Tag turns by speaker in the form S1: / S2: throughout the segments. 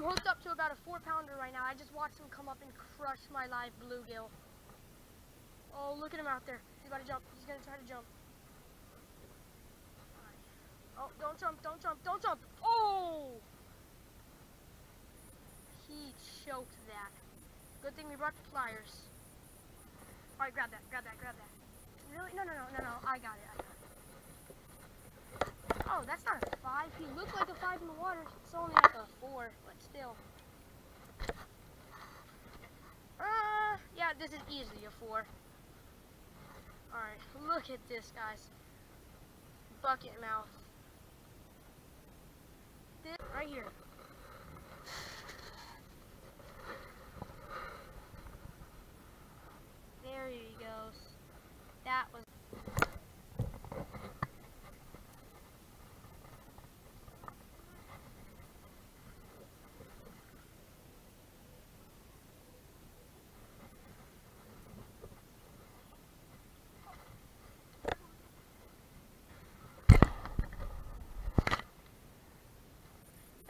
S1: I'm hooked up to about a four pounder right now. I just watched him come up and crush my live bluegill. Oh, look at him out there. He's about to jump. He's gonna try to jump. Oh, don't jump, don't jump, don't jump. Oh! He choked that. Good thing we brought the pliers. Alright, grab that, grab that, grab that. Really? No, no, no, no, no. I got it. I got it. Oh, that's not a five. He looked like a five in the water. It's only like a four, but still. Uh, yeah, this is easily a four. Alright, look at this, guys. Bucket mouth. This, right here. There he goes. That was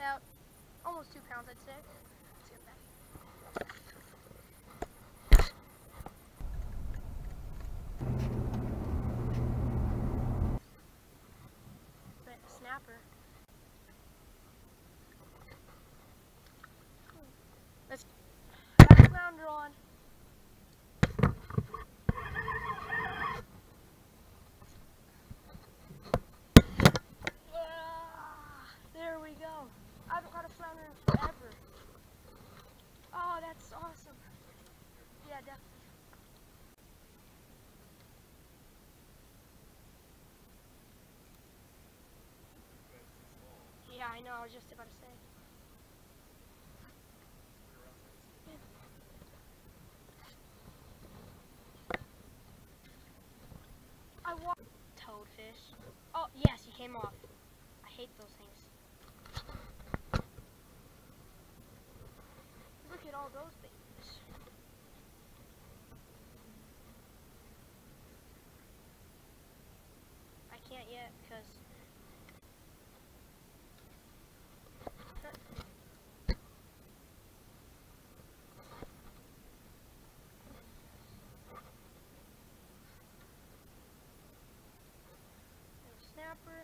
S1: about almost two pounds, I'd say. Let's get that. But snapper. Let's got a flounder on. Ah, there we go. I haven't caught a flounder in forever. Oh, that's awesome. Yeah, I know. I was just about to say. I want toadfish. Oh, yes, he came off. I hate those things. Look at all those babies. I can't because. Snapper.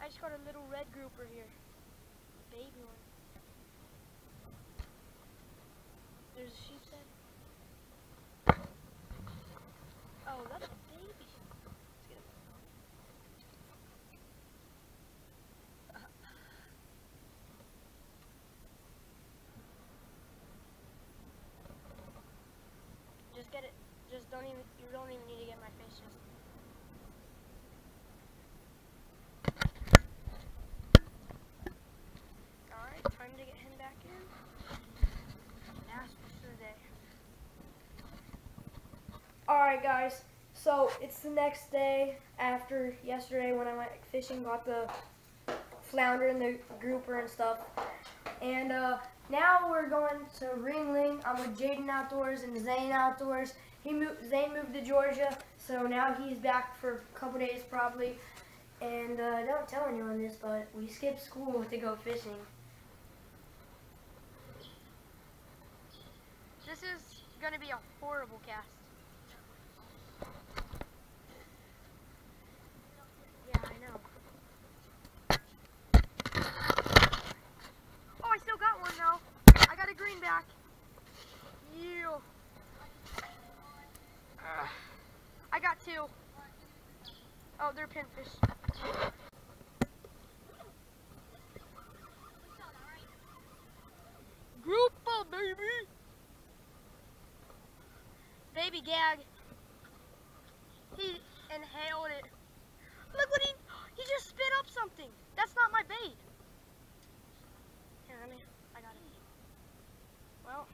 S1: I just got a little red grouper here. A baby one. There's a sheep's head. Oh, that's a baby. Let's get him. Just get it. Just don't even, you don't even need to get my fish. Just Alright, time to get him back in. Last fish of the day. Alright guys, so it's the next day after yesterday when I went fishing, got the flounder and the grouper and stuff. And uh, now we're going to Ringling. I'm with Jayden Outdoors and Zain Outdoors. He moved, Zain moved to Georgia, so now he's back for a couple days probably. And uh, don't tell anyone this, but we skipped school to go fishing. This is going to be a horrible cast. Yeah, I know. Oh, I still got one though. I got a greenback. You. I got two. They're baby. Baby gag. He inhaled it. Look what he, he just spit up something. That's not my bait. Here, let me, I got it. Well,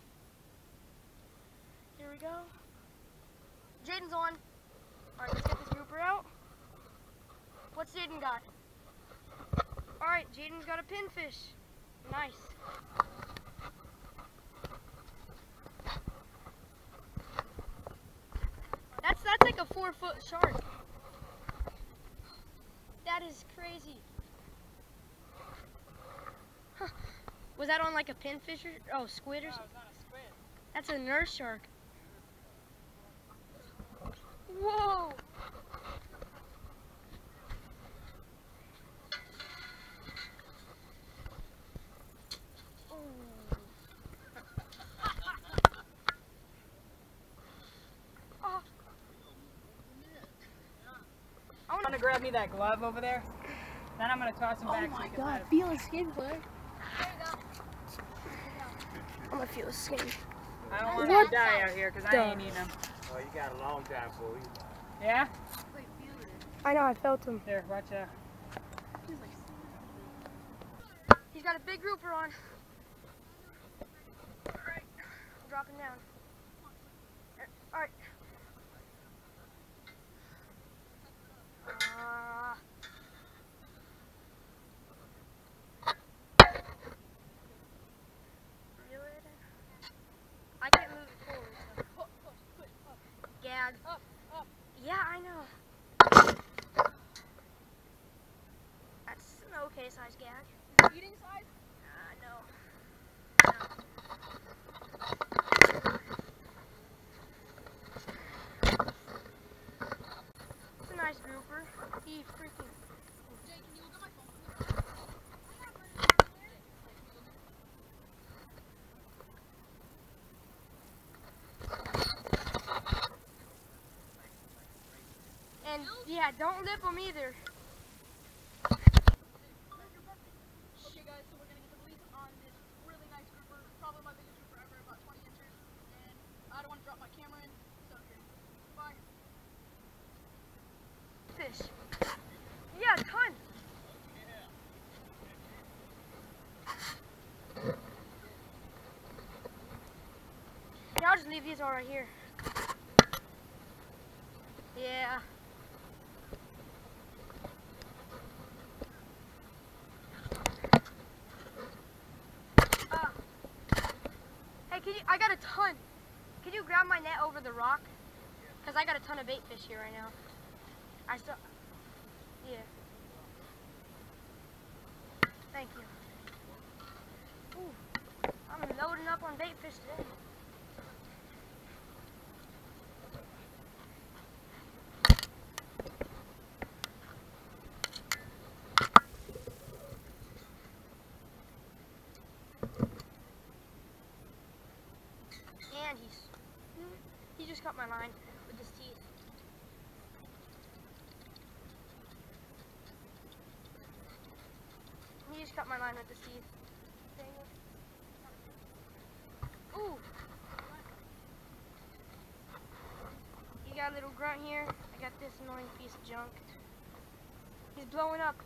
S1: here we go. Jayden's on. Alright, let's get this grouper out. What's Jayden got? Alright, Jayden's got a pinfish. Nice. That's that's like a four foot shark. That is crazy. Was that on like a pinfish or oh squid or something? That's a nurse shark. Whoa!
S2: I'm gonna grab me that glove over there. Then I'm gonna toss him oh back so you can let him.
S1: feel his skin, bud. I'm gonna feel his skin.
S2: I don't want
S1: What
S2: to die out here because I ain't eating him.
S3: Oh, you got a long time for you.
S2: Yeah?
S1: I know, I felt him.
S2: There, watch out.
S1: He's got a big grouper on. Alright, I'm dropping down. Alright. Uh, reel it in. I can't move it forward. So. Gag. Yeah, I know. That's an okay size gag.
S4: Eating size?
S1: Uh, no. It's a nice grouper. He freaking.
S4: Jay, can you look at my phone?
S1: And yeah, don't lip him either.
S4: Okay guys, so we're gonna get the release on this really nice grouper, probably my biggest grouper ever, about 20 inches, and I don't want to drop my camera in, so here, bye.
S1: Fish. Yeah, ton. Yeah, I'll just leave these all right here. Yeah. Uh, hey, can you? I got a ton. Can you grab my net over the rock? Cause I got a ton of bait fish here right now. I still. Yeah. Thank you. Ooh, I'm loading up on bait fish today. And he's hmm, he just cut my line with his teeth. He just cut my line with his teeth. Ooh. You got a little grunt here. I got this annoying piece of junk. He's blowing up.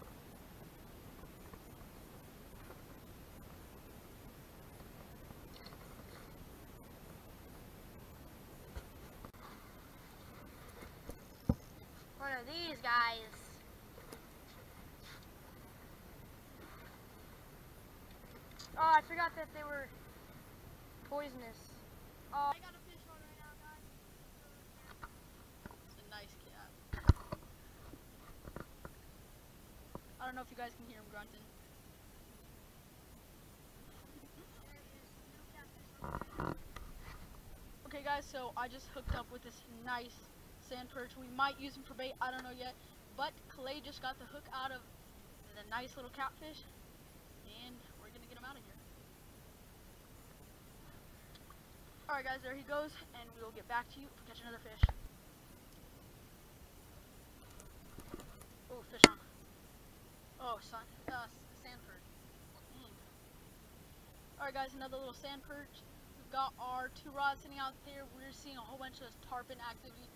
S1: One of these guys. Oh, I forgot that they were poisonous. Oh,
S4: I got a fish on right now, guys. It's a nice cat. I don't know if you guys can hear him grunting. Okay guys, so I just hooked up with this nice sand perch. We might use him for bait, I don't know yet. But Clay just got the hook out of the nice little catfish. And we're gonna get him out of here. Alright guys, there he goes, and we will get back to you if we catch another fish. Oh, fish on. Oh, sun, uh, sand perch. Alright guys, another little sand perch. We've got our two rods sitting out there. We're seeing a whole bunch of tarpon activity.